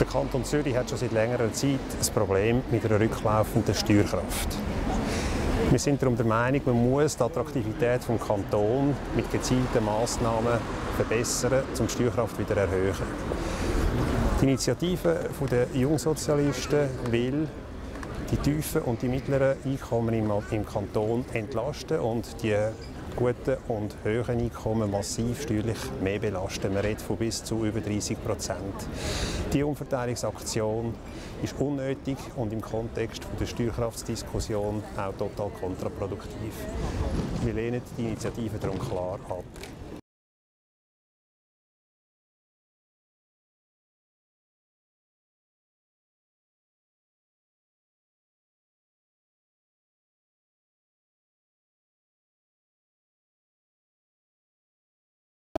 Der Kanton Zürich hat schon seit längerer Zeit ein Problem mit einer rücklaufenden Steuerkraft. Wir sind darum der Meinung, man muss die Attraktivität des Kantons mit gezielten Massnahmen verbessern, um die Steuerkraft wieder zu erhöhen. Die Initiative der Jungsozialisten will die tiefen und die mittleren Einkommen im Kanton entlasten und die guten und hohen Einkommen massiv steuerlich mehr belasten. Man redet von bis zu über 30 Prozent. Die Umverteilungsaktion ist unnötig und im Kontext der Steuerkraftsdiskussion auch total kontraproduktiv. Wir lehnen die Initiative darum klar ab.